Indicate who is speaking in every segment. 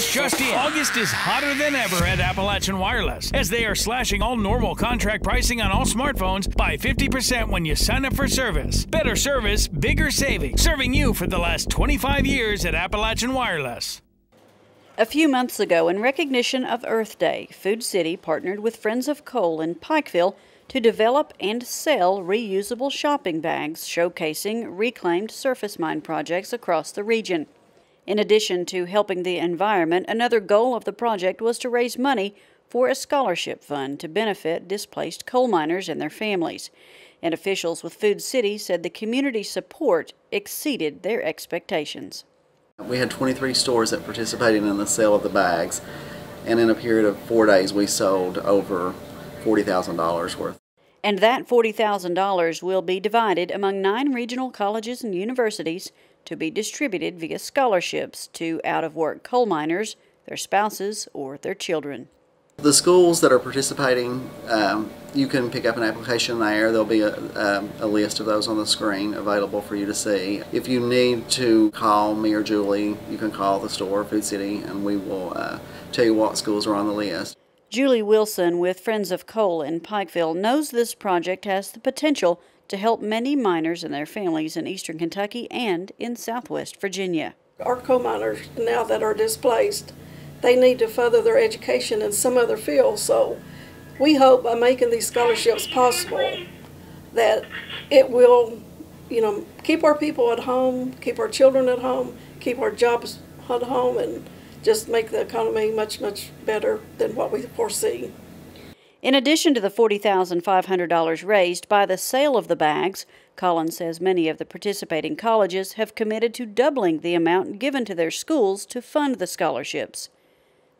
Speaker 1: This just in. August is hotter than ever at Appalachian Wireless as they are slashing all normal contract pricing on all smartphones by 50% when you sign up for service. Better service, bigger savings. Serving you for the last 25 years at Appalachian Wireless.
Speaker 2: A few months ago, in recognition of Earth Day, Food City partnered with Friends of Coal in Pikeville to develop and sell reusable shopping bags showcasing reclaimed surface mine projects across the region. In addition to helping the environment, another goal of the project was to raise money for a scholarship fund to benefit displaced coal miners and their families. And officials with Food City said the community support exceeded their expectations.
Speaker 3: We had 23 stores that participated in the sale of the bags, and in a period of four days, we sold over $40,000 worth.
Speaker 2: And that $40,000 will be divided among nine regional colleges and universities to be distributed via scholarships to out of work coal miners, their spouses, or their children.
Speaker 3: The schools that are participating, um, you can pick up an application there. There'll be a, um, a, list of those on the screen available for you to see. If you need to call me or Julie, you can call the store, Food City, and we will uh, tell you what schools are on the list.
Speaker 2: Julie Wilson with Friends of Coal in Pikeville knows this project has the potential to help many miners and their families in eastern Kentucky and in southwest Virginia.
Speaker 4: Our coal miners now that are displaced they need to further their education in some other field. So we hope by making these scholarships possible that it will, you know, keep our people at home, keep our children at home, keep our jobs at home, and just make the economy much, much better than what we foresee.
Speaker 2: In addition to the $40,500 raised by the sale of the bags, Collins says many of the participating colleges have committed to doubling the amount given to their schools to fund the scholarships.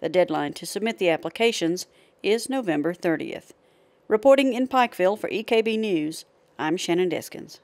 Speaker 2: The deadline to submit the applications is November 30th. Reporting in Pikeville for EKB News, I'm Shannon Deskins.